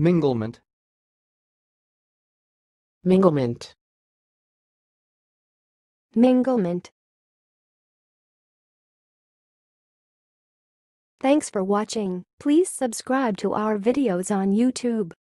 Minglement. Minglement. Minglement. Thanks for watching. Please subscribe to our videos on YouTube.